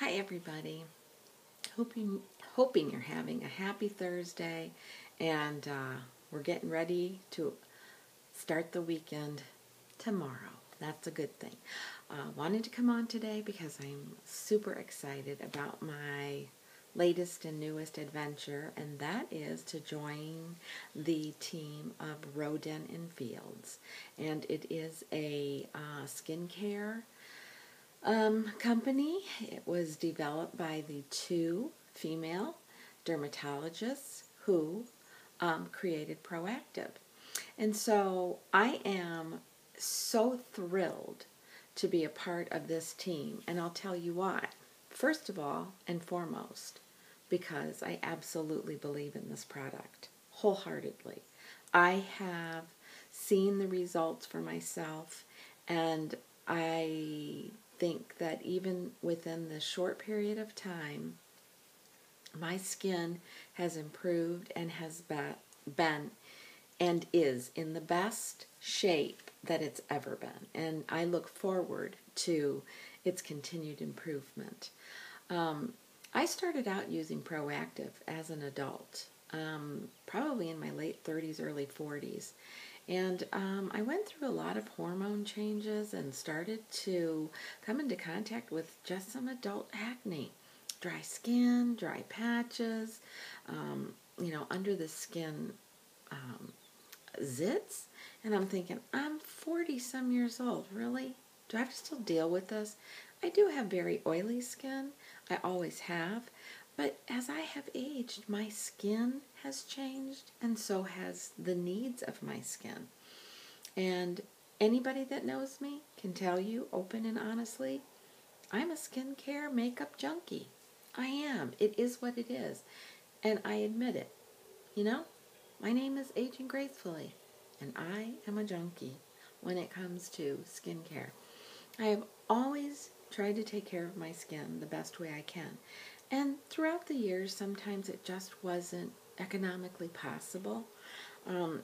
Hi, everybody. Hoping hoping you're having a happy Thursday, and uh, we're getting ready to start the weekend tomorrow. That's a good thing. Uh, wanted to come on today because I'm super excited about my latest and newest adventure, and that is to join the team of Rodan and Fields. And it is a uh, skincare um, company. It was developed by the two female dermatologists who um, created Proactiv. And so I am so thrilled to be a part of this team, and I'll tell you why. First of all and foremost, because I absolutely believe in this product wholeheartedly. I have seen the results for myself, and I think that even within this short period of time, my skin has improved and has been and is in the best shape that it's ever been. And I look forward to its continued improvement. Um, I started out using Proactiv as an adult, um, probably in my late 30s, early 40s. And um, I went through a lot of hormone changes and started to come into contact with just some adult acne. Dry skin, dry patches, um, you know, under the skin um, zits. And I'm thinking, I'm 40 some years old. Really? Do I have to still deal with this? I do have very oily skin. I always have. But as I have aged, my skin has changed, and so has the needs of my skin. And anybody that knows me can tell you, open and honestly, I'm a skincare makeup junkie. I am. It is what it is. And I admit it. You know, my name is Aging Gracefully, and I am a junkie when it comes to skincare. I have always tried to take care of my skin the best way I can. And throughout the years, sometimes it just wasn't economically possible. Um,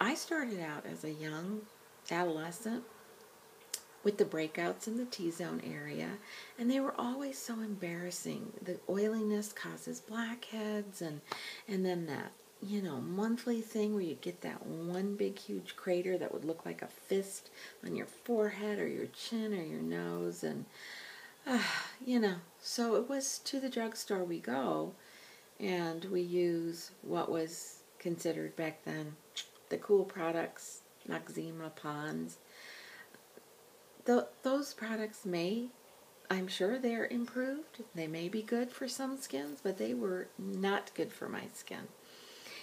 I started out as a young adolescent with the breakouts in the T-zone area, and they were always so embarrassing. The oiliness causes blackheads, and and then that you know monthly thing where you get that one big huge crater that would look like a fist on your forehead or your chin or your nose, and uh, you know, so it was to the drugstore we go, and we use what was considered back then the cool products, Noxzema Pond's. The, those products may, I'm sure they're improved. They may be good for some skins, but they were not good for my skin.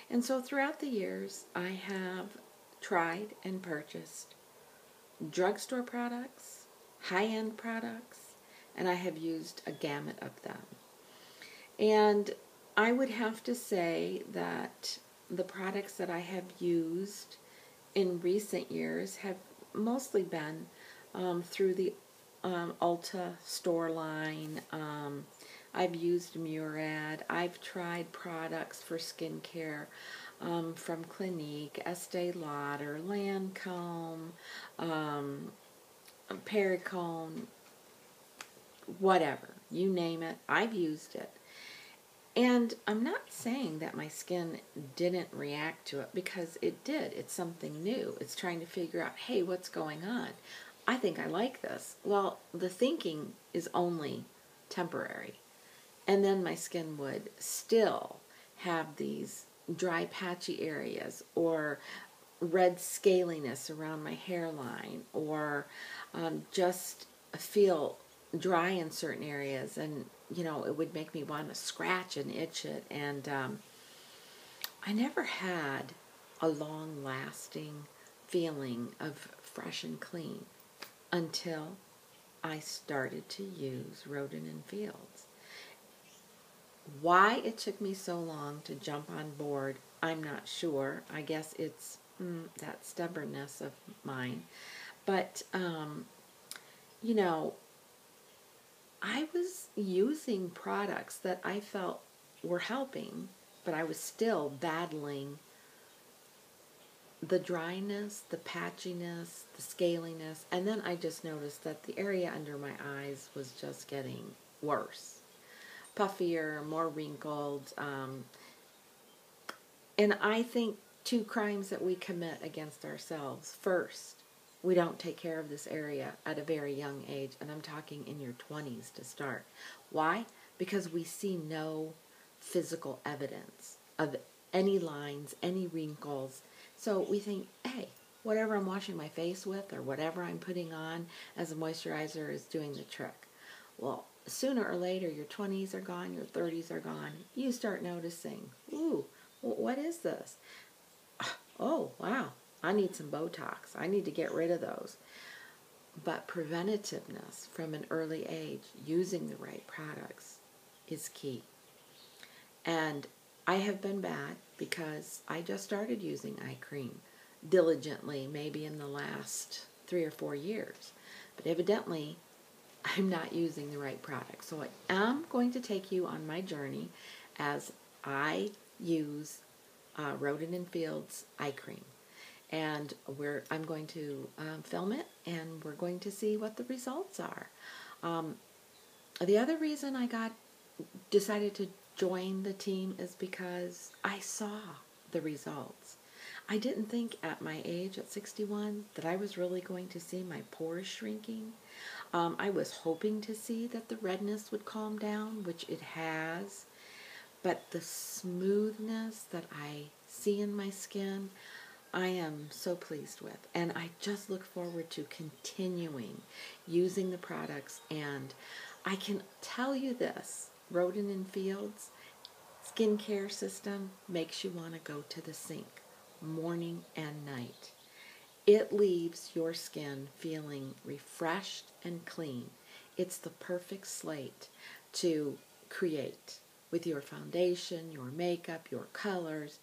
And so throughout the years, I have tried and purchased drugstore products, high-end products, and I have used a gamut of them. And I would have to say that the products that I have used in recent years have mostly been um, through the um, Ulta store line. Um, I've used Murad. I've tried products for skincare um, from Clinique, Estee Lauder, Lancome, um, Perricone, whatever, you name it, I've used it. And I'm not saying that my skin didn't react to it because it did. It's something new. It's trying to figure out, hey, what's going on? I think I like this. Well, the thinking is only temporary. And then my skin would still have these dry patchy areas or red scaliness around my hairline or um, just feel dry in certain areas and you know it would make me want to scratch and itch it and um, I never had a long lasting feeling of fresh and clean until I started to use Rodan and Fields. Why it took me so long to jump on board, I'm not sure. I guess it's mm, that stubbornness of mine. But, um, you know, I was using products that I felt were helping, but I was still battling the dryness, the patchiness, the scaliness, and then I just noticed that the area under my eyes was just getting worse. Puffier, more wrinkled. Um, and I think two crimes that we commit against ourselves. First, we don't take care of this area at a very young age, and I'm talking in your 20s to start. Why? Because we see no physical evidence of any lines, any wrinkles. So we think, hey, whatever I'm washing my face with or whatever I'm putting on as a moisturizer is doing the trick. Well, sooner or later, your 20s are gone, your 30s are gone. You start noticing, ooh, what is this? Oh, wow, I need some Botox. I need to get rid of those. But preventativeness from an early age, using the right products, is key. And I have been bad because I just started using eye cream diligently, maybe in the last three or four years. But evidently, I'm not using the right product. So I am going to take you on my journey as I use uh, Rodan and Fields eye cream. And we're, I'm going to um, film it and we're going to see what the results are. Um, the other reason I got decided to join the team is because I saw the results. I didn't think at my age, at 61, that I was really going to see my pores shrinking. Um, I was hoping to see that the redness would calm down, which it has. But the smoothness that I see in my skin, I am so pleased with. And I just look forward to continuing using the products. And I can tell you this Rodan and Fields skincare system makes you want to go to the sink morning and night. It leaves your skin feeling refreshed and clean. It's the perfect slate to create with your foundation, your makeup, your colors.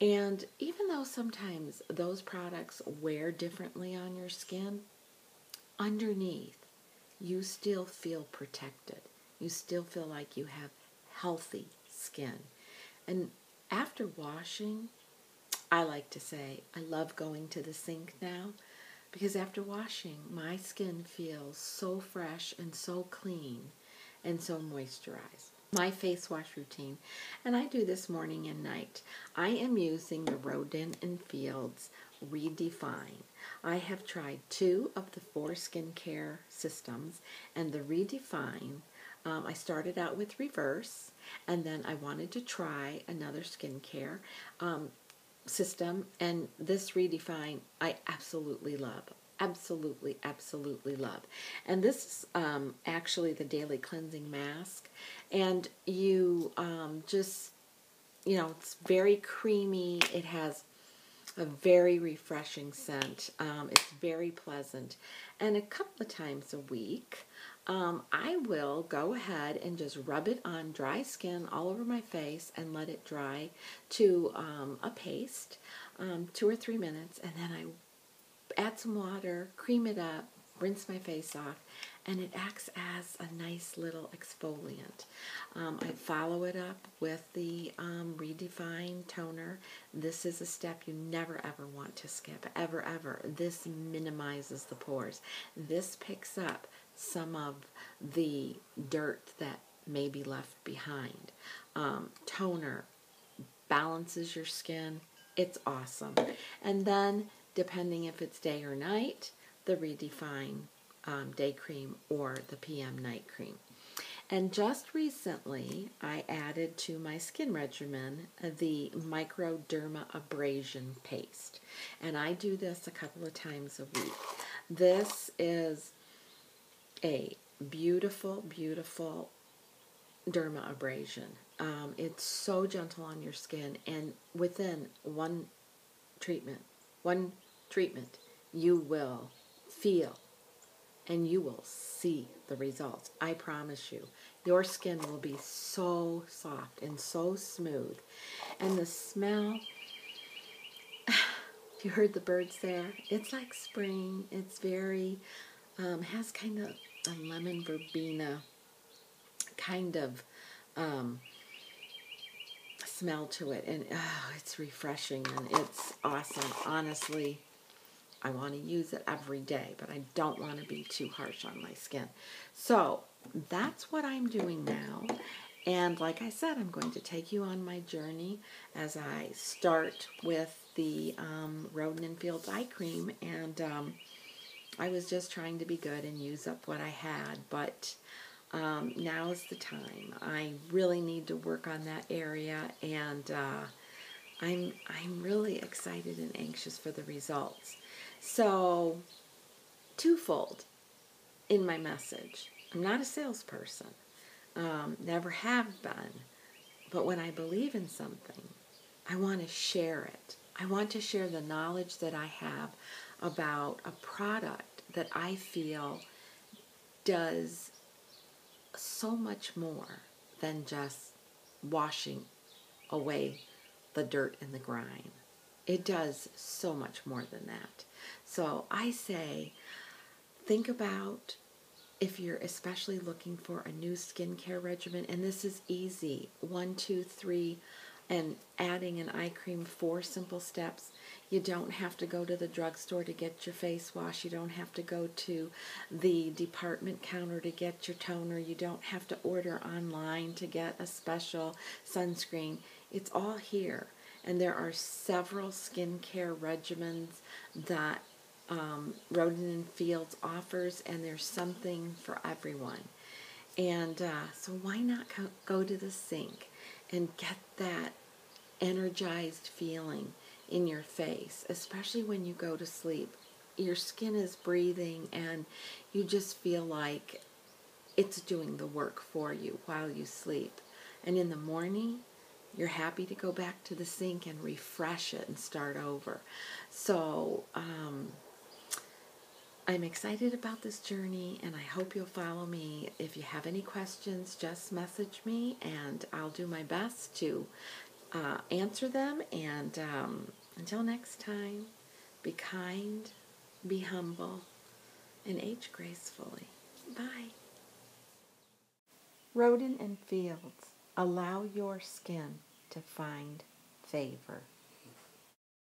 And even though sometimes those products wear differently on your skin, underneath you still feel protected. You still feel like you have healthy skin. And after washing, I like to say I love going to the sink now because after washing, my skin feels so fresh and so clean and so moisturized. My face wash routine, and I do this morning and night. I am using the Rodan and Fields Redefine. I have tried two of the four skincare systems, and the Redefine um, I started out with Reverse, and then I wanted to try another skincare um, system, and this Redefine I absolutely love. Absolutely, absolutely love. And this is um, actually the daily cleansing mask, and you um, just, you know, it's very creamy. It has a very refreshing scent. Um, it's very pleasant. And a couple of times a week, um, I will go ahead and just rub it on dry skin all over my face and let it dry to um, a paste, um, two or three minutes, and then I add some water, cream it up, rinse my face off, and it acts as a nice little exfoliant. Um, I follow it up with the um, Redefine toner. This is a step you never ever want to skip, ever ever. This minimizes the pores. This picks up some of the dirt that may be left behind. Um, toner balances your skin. It's awesome. And then, depending if it's day or night, the Redefine um, day cream or the PM night cream. And just recently, I added to my skin regimen the Microdermabrasion Paste. And I do this a couple of times a week. This is a beautiful, beautiful dermabrasion. Um, it's so gentle on your skin, and within one treatment, one treatment, you will feel and you will see the results. I promise you. Your skin will be so soft and so smooth. And the smell, you heard the birds there, it's like spring. It's very, um, has kind of a lemon verbena kind of um, smell to it. And oh, it's refreshing and it's awesome. Honestly, I want to use it every day, but I don't want to be too harsh on my skin. So that's what I'm doing now. And like I said, I'm going to take you on my journey as I start with the um, Rodan and Fields eye cream. And um, I was just trying to be good and use up what I had, but um, now is the time. I really need to work on that area, and uh, I'm I'm really excited and anxious for the results. So, twofold in my message. I'm not a salesperson, um, never have been, but when I believe in something, I want to share it. I want to share the knowledge that I have about a product that I feel does so much more than just washing away the dirt and the grime. It does so much more than that. So I say, think about if you're especially looking for a new skincare regimen, and this is easy one, two, three, and adding an eye cream, four simple steps. You don't have to go to the drugstore to get your face wash. You don't have to go to the department counter to get your toner. You don't have to order online to get a special sunscreen. It's all here. And there are several skincare regimens that um, Rodan and Fields offers, and there's something for everyone. And uh, so, why not go to the sink and get that energized feeling in your face, especially when you go to sleep? Your skin is breathing, and you just feel like it's doing the work for you while you sleep. And in the morning, you're happy to go back to the sink and refresh it and start over. So, um, I'm excited about this journey and I hope you'll follow me. If you have any questions, just message me and I'll do my best to uh, answer them. And um, until next time, be kind, be humble, and age gracefully. Bye. Rodan and Fields, allow your skin to find favor.